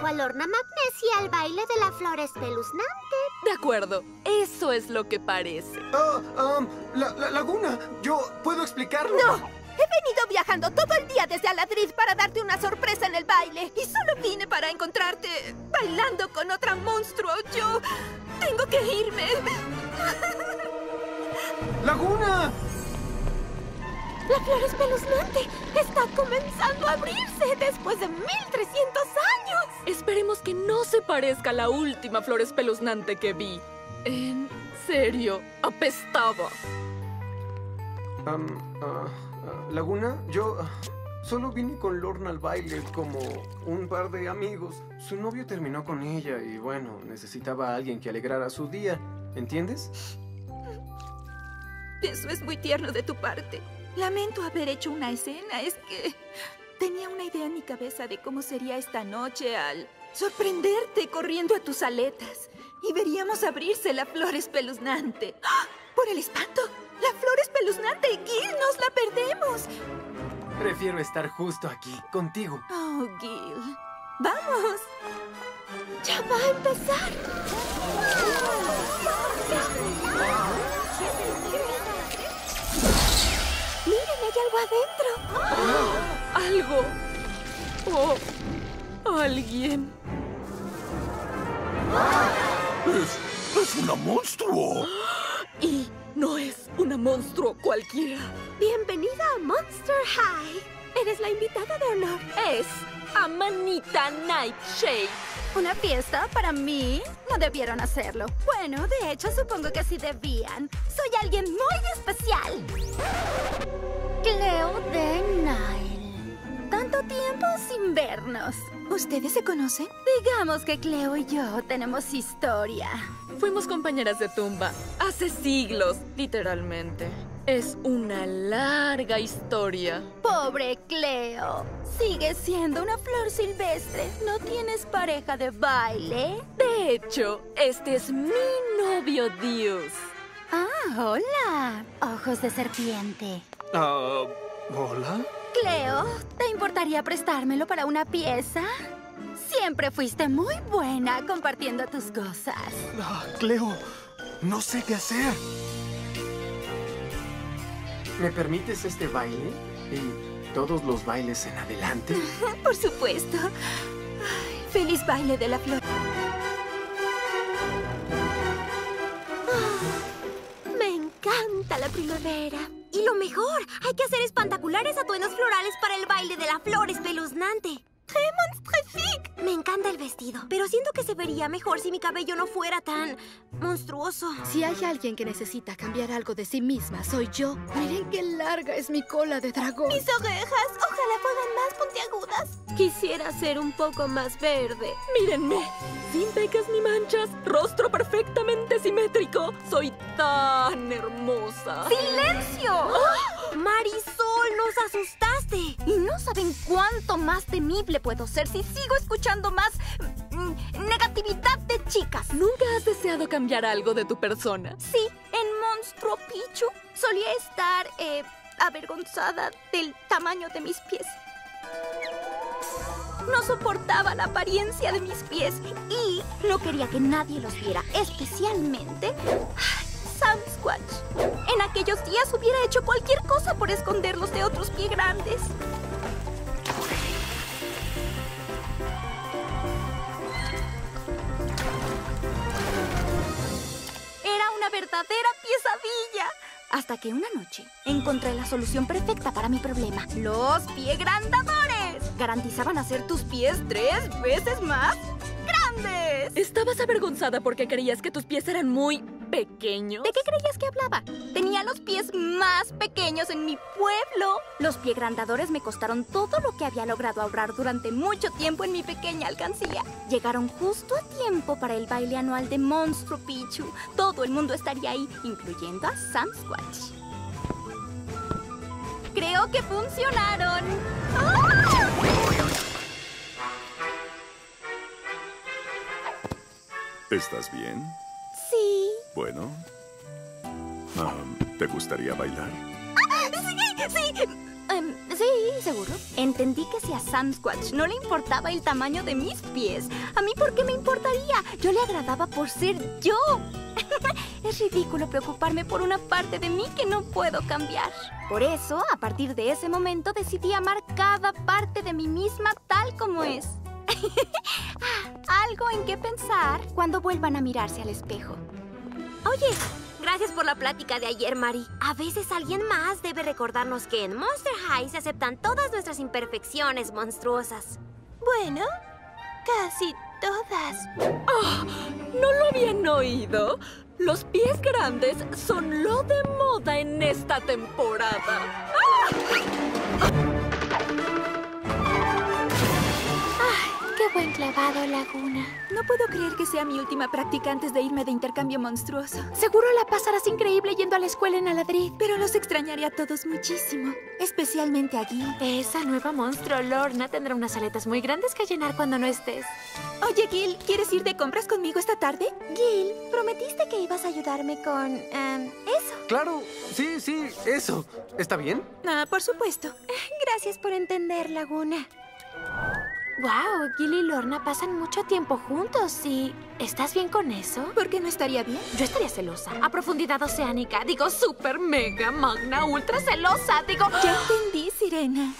trajo a Lorna Magnesia al baile de la flor espeluznante. De acuerdo, eso es lo que parece. Ah, um, la, la laguna, yo puedo explicarlo. ¡No! He venido viajando todo el día desde Aladriz para darte una sorpresa en el baile. Y solo vine para encontrarte bailando con otra monstruo. Yo tengo que irme. ¡Laguna! La flor espeluznante está comenzando a abrirse después de 1300 años. Esperemos que no se parezca a la última flor espeluznante que vi. En serio, apestaba. Um, ah, ah, Laguna, yo ah, solo vine con Lorna al baile como un par de amigos. Su novio terminó con ella y bueno, necesitaba a alguien que alegrara su día. ¿Entiendes? Eso es muy tierno de tu parte. Lamento haber hecho una escena. Es que tenía una idea en mi cabeza de cómo sería esta noche al sorprenderte corriendo a tus aletas. Y veríamos abrirse la flor espeluznante. ¡Ah! ¡Por el espanto! ¡La flor espeluznante! ¡Gil, nos la perdemos! Prefiero estar justo aquí, contigo. Oh, Gil. ¡Vamos! ¡Ya va a empezar! ¡Miren, algo adentro! Algo. Oh, alguien. ¡Es, es una monstruo! Y no es una monstruo cualquiera. Bienvenida a Monster High. Eres la invitada de honor. Es Amanita Nightshade. ¿Una fiesta para mí? No debieron hacerlo. Bueno, de hecho, supongo que sí debían. Soy alguien muy especial. Cleo de Nile. Tanto tiempo sin vernos. ¿Ustedes se conocen? Digamos que Cleo y yo tenemos historia. Fuimos compañeras de tumba hace siglos, literalmente. Es una larga historia. Pobre Cleo. Sigue siendo una flor silvestre. ¿No tienes pareja de baile? De hecho, este es mi novio Dios. Ah, hola. Ojos de serpiente. Ah, ¿Hola? Cleo, ¿te importaría prestármelo para una pieza? Siempre fuiste muy buena compartiendo tus cosas. Ah, Cleo, no sé qué hacer. ¿Me permites este baile? ¿Y todos los bailes en adelante? Por supuesto. Ay, feliz baile de la flor. Me encanta la primavera. Y lo mejor, hay que hacer espantaculares atuendos florales para el baile de la flor espeluznante. ¡Qué monstrifique! Me encanta el vestido, pero siento que se vería mejor si mi cabello no fuera tan monstruoso. Si hay alguien que necesita cambiar algo de sí misma, soy yo. Miren qué larga es mi cola de dragón. Mis orejas, ojalá fueran más puntiagudas. Quisiera ser un poco más verde. Mírenme, sin pecas ni manchas, rostro perfectamente simétrico. Soy tan hermosa. ¡Silencio! ¡Oh! ¡Marisol, nos asustaste! Y no saben cuánto más temible puedo ser si sigo escuchando más mm, negatividad de chicas. ¿Nunca has deseado cambiar algo de tu persona? Sí, en Monstruo Pichu solía estar eh, avergonzada del tamaño de mis pies. No soportaba la apariencia de mis pies y no quería que nadie los viera, especialmente Sam Squatch. En aquellos días hubiera hecho cualquier cosa por esconderlos de otros pie grandes. Era una verdadera pesadilla. Hasta que una noche encontré la solución perfecta para mi problema. Los piegrandadores. Garantizaban hacer tus pies tres veces más grandes. Estabas avergonzada porque creías que tus pies eran muy pequeños. ¿De qué creías que hablaba? Tenía los pies más pequeños en mi pueblo. Los piegrandadores me costaron todo lo que había logrado ahorrar durante mucho tiempo en mi pequeña alcancía. Llegaron justo a tiempo para el baile anual de Monstruo Pichu. Todo el mundo estaría ahí, incluyendo a Sam Squatch. Creo que funcionaron. ¡Ah! ¿Estás bien? Bueno. Ah, ¿Te gustaría bailar? Sí, sí. Em, sí, inseguro? Entendí que si a Sasquatch no le importaba el tamaño de mis pies, ¿a mí por qué me importaría? Yo le agradaba por ser yo. es ridículo preocuparme por una parte de mí que no puedo cambiar. Por eso, a partir de ese momento, decidí amar cada parte de mí misma tal como es. Algo en qué pensar cuando vuelvan a mirarse al espejo. Oye, gracias por la plática de ayer, Mari. A veces alguien más debe recordarnos que en Monster High se aceptan todas nuestras imperfecciones monstruosas. Bueno, casi todas. ¿No lo habían oído? Los pies grandes son lo de moda en esta temporada. Qué buen clavado, Laguna. No puedo creer que sea mi última práctica antes de irme de intercambio monstruoso. Seguro la pasarás increíble yendo a la escuela en Aladrid. Pero los extrañaré a todos muchísimo. Especialmente a Gil. Esa nueva monstruo, Lorna, tendrá unas aletas muy grandes que llenar cuando no estés. Oye, Gil, ¿quieres ir de compras conmigo esta tarde? Gil, prometiste que ibas a ayudarme con... em, eso. Claro, sí, sí, eso. ¿Está bien? Ah, por supuesto. Gracias por entender, Laguna. Wow, Gil y Lorna pasan mucho tiempo juntos y... ¿Estás bien con eso? ¿Por qué no estaría bien? Yo estaría celosa. A profundidad oceánica. Digo, super, mega, magna, ultra celosa. Digo... Ya entendí, Sirena.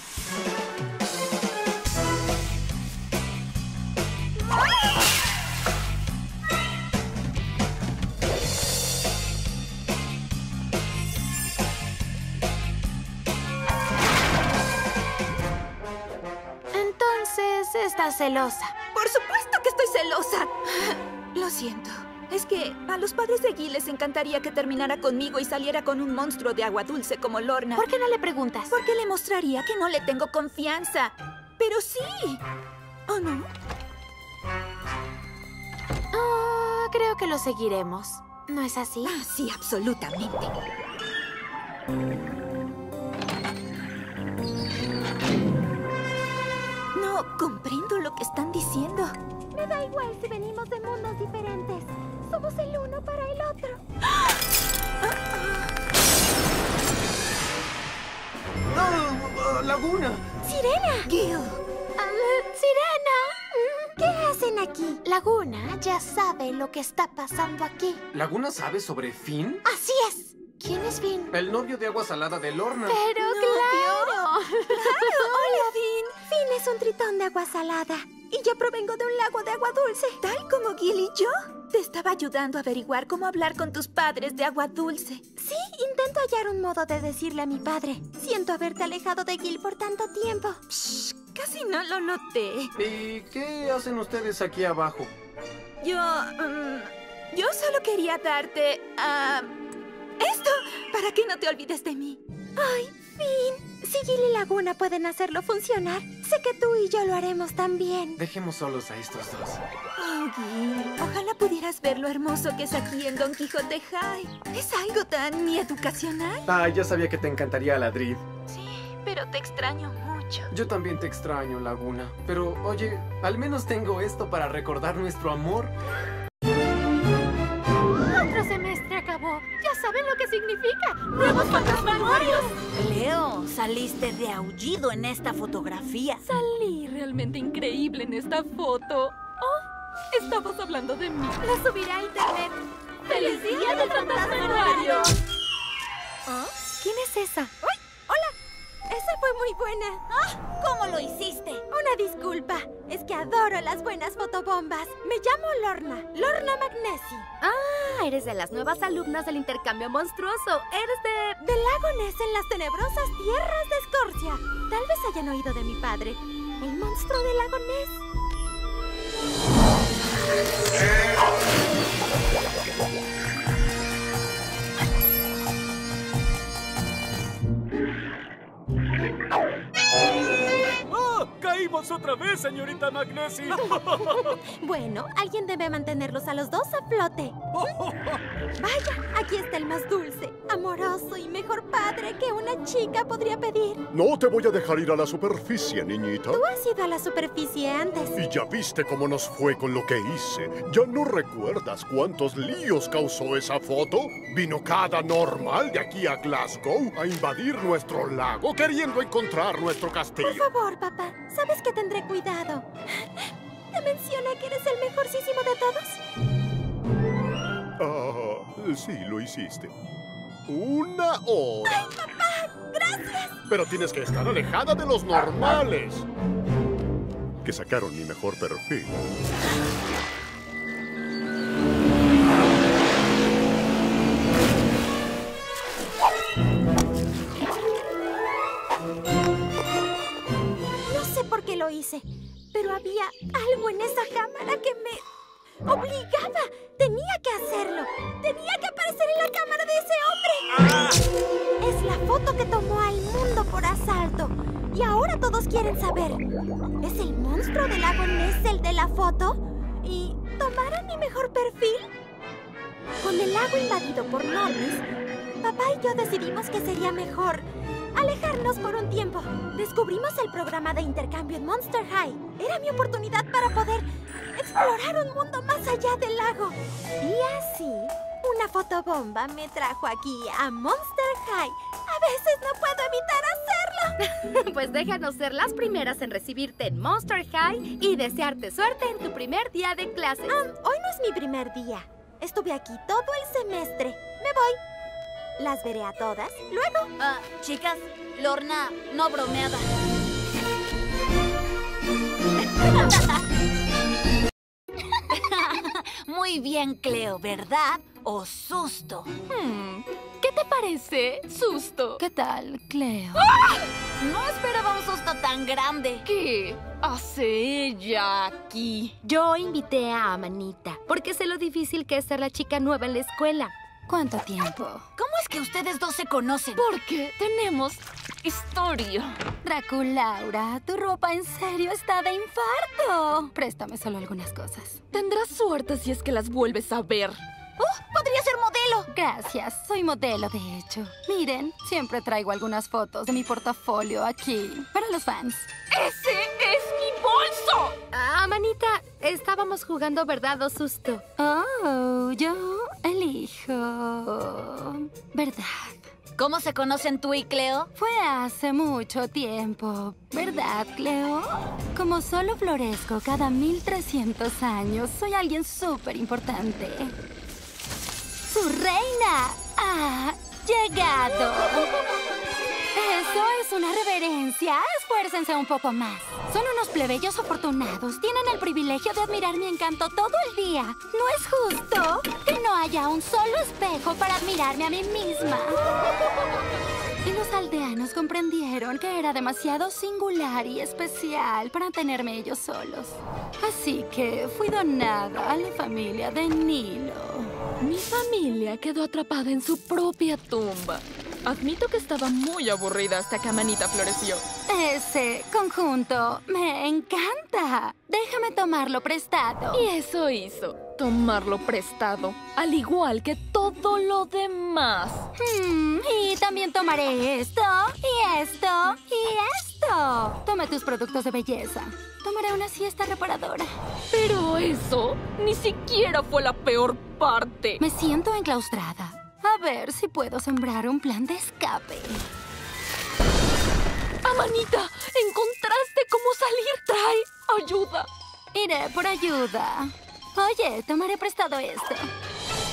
Estás celosa. Por supuesto que estoy celosa. Lo siento. Es que a los padres de Gil les encantaría que terminara conmigo y saliera con un monstruo de agua dulce como Lorna. ¿Por qué no le preguntas? Porque le mostraría que no le tengo confianza. Pero sí. ¿O no? Ah, creo que lo seguiremos. ¿No es así? Ah, sí, absolutamente. No comprendo lo que están diciendo. Me da igual si venimos de mundos diferentes. Somos el uno para el otro. ¡Ah! ah, ¡Laguna! ¡Sirena! Gil. ¡Sirena! ¿Qué hacen aquí? Laguna ya sabe lo que está pasando aquí. ¿Laguna sabe sobre Finn? Así es. ¿Quién es Finn? El novio de agua salada de Lorna. Pero claro. Hola, Finn. Finn es un tritón de agua salada. Y yo provengo de un lago de agua dulce. Tal como Gil y yo. Te estaba ayudando a averiguar cómo hablar con tus padres de agua dulce. Sí, intento hallar un modo de decirle a mi padre. Siento haberte alejado de Gil por tanto tiempo. Shh, casi no lo noté. ¿Y qué hacen ustedes aquí abajo? Yo... mm, yo solo quería darte... ah, esto, para que no te olvides de mí. Ay, Finn. Si Gil y Laguna pueden hacerlo funcionar, sé que tú y yo lo haremos también. Dejemos solos a estos dos. Oh, Gil, ojalá pudieras ver lo hermoso que es aquí en Don Quijote High. Es algo tan mi educacional. Ah, ya sabía que te encantaría Ladrid. Sí, pero te extraño mucho. Yo también te extraño, Laguna. Pero, oye, al menos tengo esto para recordar nuestro amor. ¡Nuevos fantasmagorios! Leo, saliste de aullido en esta fotografía. Salí realmente increíble en esta foto. Oh, estabas hablando de mí. La subiré a internet. ¡Feliz día del fantasmagorio! ¿Quién es esa? Esa fue muy buena. ¡Ah! ¿Cómo lo hiciste? Una disculpa. Es que adoro las buenas fotobombas. Me llamo Lorna. Lorna Magnesi. Ah, eres de las nuevas alumnas del intercambio monstruoso. Eres de... Del lago Ness en las tenebrosas tierras de Escorcia. Tal vez hayan oído de mi padre. El monstruo del lago Ness. ¡Caímos ¡Vamos otra vez, señorita Magnesi! Bueno, alguien debe mantenerlos a los dos a flote. Vaya, aquí está el más dulce, amoroso y mejor padre que una chica podría pedir. No te voy a dejar ir a la superficie, niñita. Tú has ido a la superficie antes. Y ya viste cómo nos fue con lo que hice. ¿Ya no recuerdas cuántos líos causó esa foto? Vino cada normal de aquí a Glasgow a invadir nuestro lago queriendo encontrar nuestro Por castillo. favor, papá, sabes que tendré cuidado. ¿Te menciona que eres el mejorcísimo de todos? Ah, sí, lo hiciste. Una hora. ¡Ay, papá! ¡Gracias! Pero tienes que estar alejada de los normales. Que sacaron mi mejor perfil. Lo hice, pero había algo en esa cámara que me obligaba. Tenía que hacerlo. Tenía que aparecer en la cámara de ese hombre. Es la foto que tomó al mundo por asalto. Y ahora todos quieren saber. ¿Es el monstruo del lago Ness el de la foto? ¿Y tomaron mi mejor perfil? Con el lago invadido por normies, papá y yo decidimos que sería mejor alejarnos por un tiempo. Descubrimos el programa de intercambio en Monster High. Era mi oportunidad para poder explorar un mundo más allá del lago. Y así, una fotobomba me trajo aquí a Monster High. A veces no puedo evitar hacerlo. Pues déjanos ser las primeras en recibirte en Monster High y desearte suerte en tu primer día de clases. hoy no es mi primer día. Estuve aquí todo el semestre. Me voy. Las veré a todas luego. Ah, chicas, Lorna no bromeaba. Muy bien, Cleo, ¿verdad? ¿O susto? Hmm, ¿Qué te parece? Susto. ¿Qué tal, Cleo? No esperaba un susto tan grande. ¿Qué hace ella aquí? Yo invité a Amanita porque sé lo difícil que es ser la chica nueva en la escuela. ¿Cuánto tiempo? ¿Cómo es que ustedes dos se conocen? Porque tenemos historia. Draculaura, tu ropa en serio está de infarto. Préstame solo algunas cosas. Tendrás suerte si es que las vuelves a ver. ¡Oh! ¡Podría ser modelo! Gracias, soy modelo de hecho. Miren, siempre traigo algunas fotos de mi portafolio aquí para los fans. ¡Ese es mi bolso! Ah, manita, estábamos jugando verdad o susto. Oh, yo elijo. Verdad. ¿Cómo se conocen tú y Cleo? Fue hace mucho tiempo, ¿verdad, Cleo? Como solo florezco cada 1300 años, soy alguien súper importante. ¡Su reina ha llegado! Eso es una reverencia. Esfuércense un poco más. Son unos plebeyos afortunados. Tienen el privilegio de admirar mi encanto todo el día. No es justo que no haya un solo espejo para admirarme a mí misma. Y los aldeanos comprendieron que era demasiado singular y especial para tenerme ellos solos. Así que fui donada a la familia de Nilo. Mi familia quedó atrapada en su propia tumba. Admito que estaba muy aburrida hasta que Amanita floreció. Ese conjunto me encanta. Déjame tomarlo prestado. Y eso hizo, tomarlo prestado, al igual que todo lo demás. Hmm, y también tomaré esto, y esto, y esto. Toma tus productos de belleza. Tomaré una siesta reparadora. Pero eso ni siquiera fue la peor parte. Me siento enclaustrada. A ver si puedo sembrar un plan de escape. Amanita, encontraste cómo salir. Trae ayuda. Iré por ayuda. Oye, tomaré prestado esto.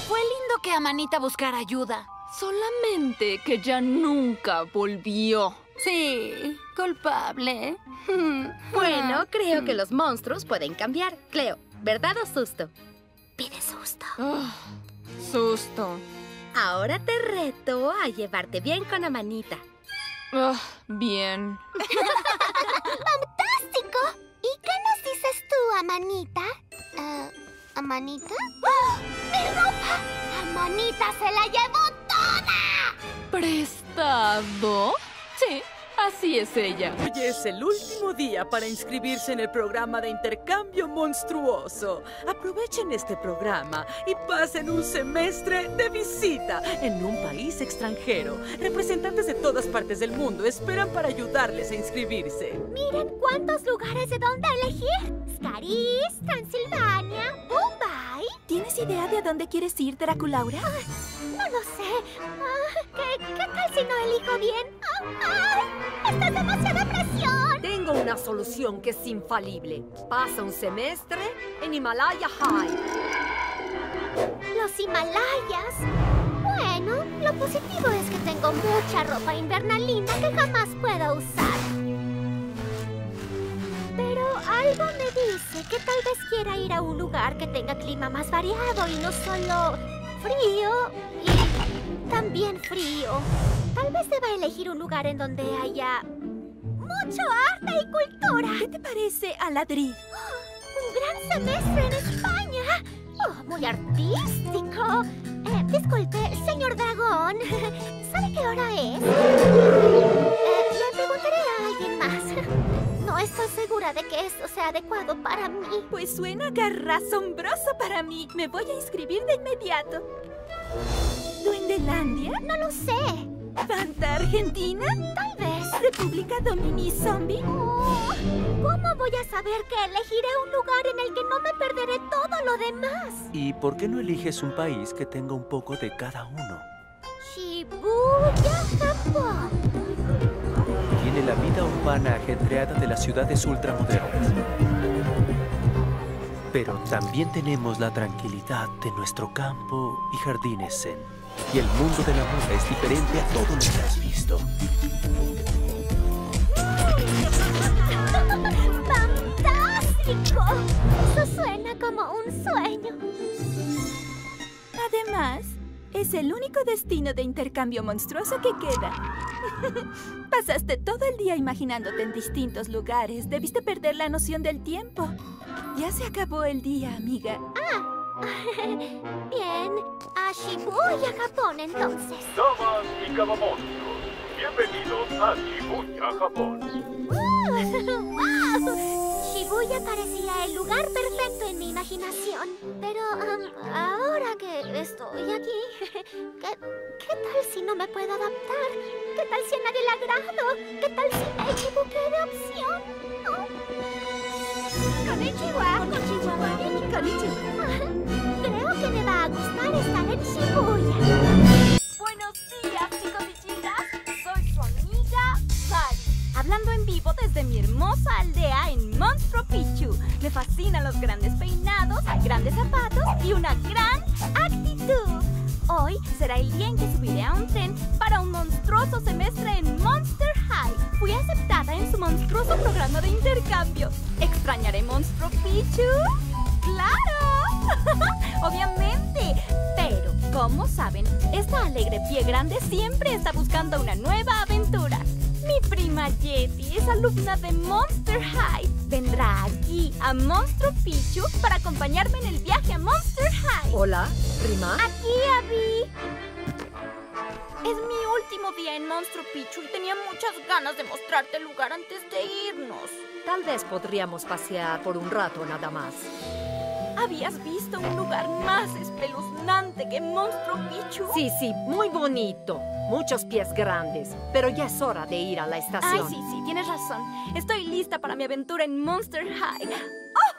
Fue lindo que Amanita buscara ayuda. Solamente que ya nunca volvió. Sí, culpable. Bueno, creo que los monstruos pueden cambiar. Cleo, ¿verdad o susto? Pide susto. Ah, susto. Ahora te reto a llevarte bien con Amanita. Ah, bien. ¡Fantástico! ¿Y qué nos dices tú, Amanita? Eh, ¿Amanita? ¡Oh! ¡Mi ropa! ¡Amanita se la llevó toda! ¿Prestado? Sí, Así es ella. Hoy es el último día para inscribirse en el programa de intercambio monstruoso. Aprovechen este programa y pasen un semestre de visita en un país extranjero. Representantes de todas partes del mundo esperan para ayudarles a inscribirse. Miren cuántos lugares de dónde elegir. Scaris, Transilvania, Mumbai. ¿Tienes idea de a dónde quieres ir, Draculaura? No lo sé. Ah, ¿qué, ¿Qué tal si no elijo bien? Ah, ¡Ay! ¡Esta es demasiada presión! Tengo una solución que es infalible. Pasa un semestre en Himalaya High. Los Himalayas. Bueno, lo positivo es que tengo mucha ropa invernal linda que jamás puedo usar. Pero algo me dice que tal vez quiera ir a un lugar que tenga clima más variado y no solo frío y también frío. Tal vez deba elegir un lugar en donde haya mucho arte y cultura. ¿Qué te parece a Ladrid? Un gran semestre en España. Oh, muy artístico. Eh, disculpe, señor dragón. ¿Sabe qué hora es? Estoy segura de que esto sea adecuado para mí. Pues suena garra asombroso para mí. Me voy a inscribir de inmediato. ¿Duendelandia? No lo sé. ¿Fanta Argentina? Tal vez. ¿República Domini Zombie? Oh, ¿Cómo voy a saber que elegiré un lugar en el que no me perderé todo lo demás? ¿Y por qué no eliges un país que tenga un poco de cada uno? Shibuya, Japón. Tiene la vida urbana ajetreada de las ciudades ultramodernas. Pero también tenemos la tranquilidad de nuestro campo y jardines zen. Y el mundo de la moda es diferente a todo lo que has visto. ¡Fantástico! Eso suena como un sueño. Además, es el único destino de intercambio monstruoso que queda. Pasaste todo el día imaginándote en distintos lugares. Debiste perder la noción del tiempo. Ya se acabó el día, amiga. Ah, bien. A Shibuya, Japón, entonces. Damas y cabamonstruos, bienvenidos a Shibuya, Japón. ¡Wow! Shibuya parecía el lugar perfecto en mi imaginación. Pero um, ahora que estoy aquí, ¿qué, ¿qué tal si no me puedo adaptar? ¿Qué tal si a nadie le agrado? ¿Qué tal si me equivoqué de opción? Konnichiwa. Konnichiwa. Konnichiwa. Creo que me va a gustar estar en Shibuya. Desde mi hermosa aldea en Monstro Pichu. Me fascinan los grandes peinados, grandes zapatos y una gran actitud. Hoy será el día en que subiré a un tren para un monstruoso semestre en Monster High. Fui aceptada en su monstruoso programa de intercambio. ¿Extrañaré Monstro Pichu? ¡Claro! Obviamente. Pero, como saben, esta alegre pie grande siempre está buscando una nueva aventura. Prima Yeti es alumna de Monster High. Vendrá aquí a Monstro Pichu para acompañarme en el viaje a Monster High. Hola, prima. Aquí, Abby. Es mi último día en Monstro Pichu y tenía muchas ganas de mostrarte el lugar antes de irnos. Tal vez podríamos pasear por un rato nada más. ¿Habías visto un lugar más espeluznante que Monstro Pichu? Sí, sí, muy bonito. Muchos pies grandes. Pero ya es hora de ir a la Ay, estación. sí, sí, tienes razón. Estoy lista para mi aventura en Monster High.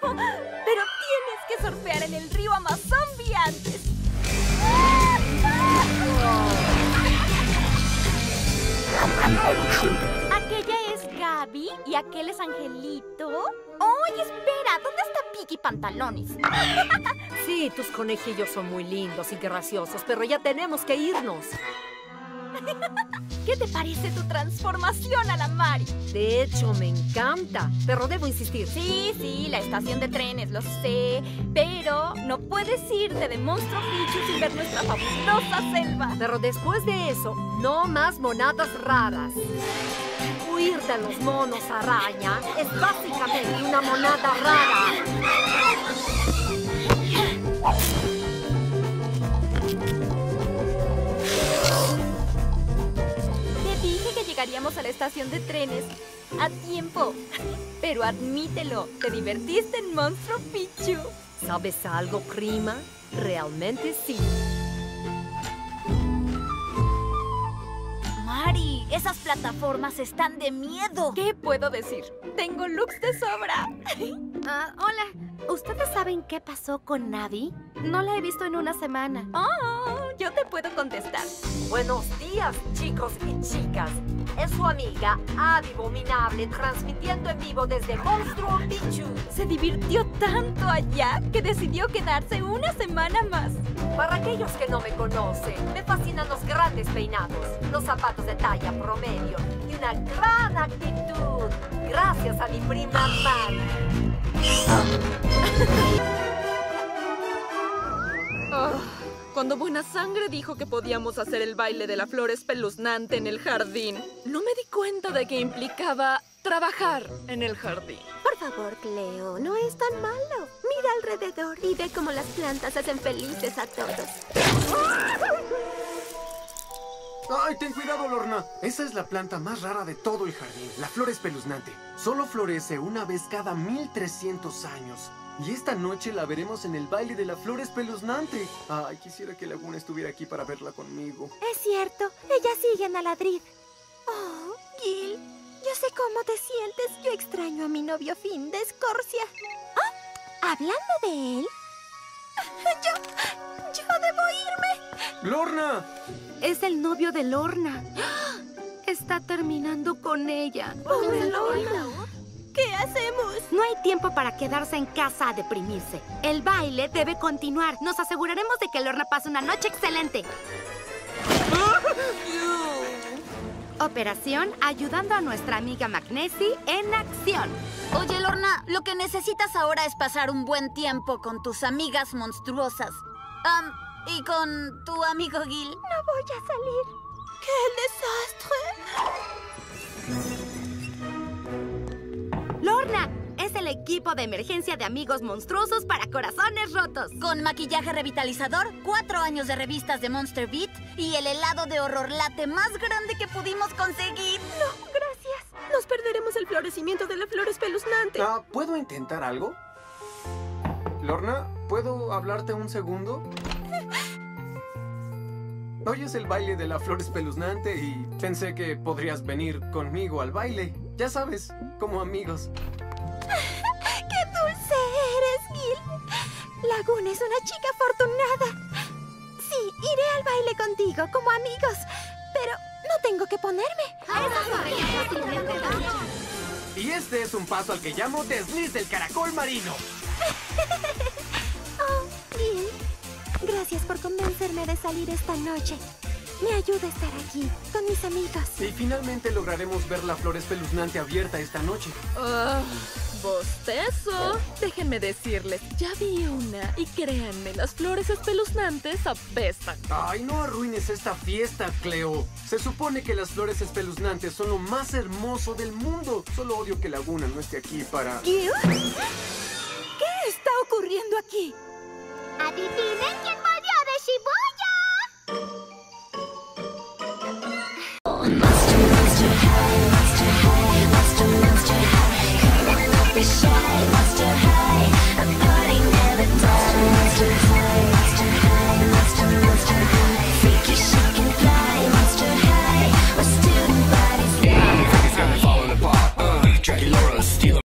¡Oh! Pero tienes que surfear en el río Amazon antes. Aquella es Gaby y aquel es Angelito. ¡Oye, espera! ¿Dónde está Piggy Pantalones? Sí, tus conejillos son muy lindos y graciosos, pero ya tenemos que irnos. ¿Qué te parece tu transformación a la Mari? De hecho, me encanta, pero debo insistir. Sí, sí, la estación de trenes, lo sé. Pero no puedes irte de Monstruo Pichu sin ver nuestra fabulosa selva. Pero después de eso, no más monadas raras. Huir de los monos araña es básicamente una monada rara. Te dije que llegaríamos a la estación de trenes a tiempo. Pero admítelo, te divertiste en Monstruo Pichu. ¿Sabes algo, Prima? Realmente sí. Esas plataformas están de miedo. ¿Qué puedo decir? Tengo looks de sobra. Ah, hola. ¿Ustedes saben qué pasó con Navi? No la he visto en una semana. Oh, yo te puedo contestar. Buenos días, chicos y chicas. Es su amiga Abominable transmitiendo en vivo desde Monstruo Pichu. Se divirtió tanto allá que decidió quedarse una semana más. Para aquellos que no me conocen, me fascinan los grandes peinados, los zapatos de talla promedio una gran actitud. Gracias a mi prima Mari. Ah, cuando Buena Sangre dijo que podíamos hacer el baile de la flor espeluznante en el jardín, no me di cuenta de que implicaba trabajar en el jardín. Por favor, Cleo, no es tan malo. Mira alrededor y ve cómo las plantas hacen felices a todos. ¡Ay, ten cuidado, Lorna! Esa es la planta más rara de todo el jardín, la flor espeluznante. Solo florece una vez cada 1300 años. Y esta noche la veremos en el baile de la flor espeluznante. Ay, quisiera que Laguna estuviera aquí para verla conmigo. Es cierto, ella sigue en Aladrid. Oh, Gil, yo sé cómo te sientes. Yo extraño a mi novio Finn de Escorcia. Ah, ¿Hablando de él? Yo... yo debo irme. ¡Lorna! Es el novio de Lorna. Está terminando con ella. Pobre Lorna. ¿Qué hacemos? No hay tiempo para quedarse en casa a deprimirse. El baile debe continuar. Nos aseguraremos de que Lorna pase una noche excelente. Operación ayudando a nuestra amiga Magnesi en acción. Oye, Lorna, lo que necesitas ahora es pasar un buen tiempo con tus amigas monstruosas. Am, y con tu amigo Gil. No voy a salir. ¡Qué desastre! Lorna, el equipo de emergencia de amigos monstruosos para corazones rotos. Con maquillaje revitalizador, cuatro años de revistas de Monster Beat y el helado de horror late más grande que pudimos conseguir. No, gracias. Nos perderemos el florecimiento de la flor espeluznante. Ah, ¿Puedo intentar algo? Lorna, ¿puedo hablarte un segundo? Hoy es el baile de la flor espeluznante y pensé que podrías venir conmigo al baile. Ya sabes, como amigos. Laguna es una chica afortunada. Sí, iré al baile contigo como amigos, pero no tengo que ponerme. Y este es un paso al que llamo desliz del caracol marino. Oh, Gil, gracias por convencerme de salir esta noche. Me ayuda a estar aquí, con mis amigos. Y finalmente lograremos ver la flor espeluznante abierta esta noche. Ah, bostezo. Déjenme decirles, ya vi una y créanme, las flores espeluznantes apestan. Ay, no arruines esta fiesta, Cleo. Se supone que las flores espeluznantes son lo más hermoso del mundo. Solo odio que Laguna no esté aquí para... ¿Qué está ocurriendo aquí? ¿Adivinen quién murió de Shibuya? We shy.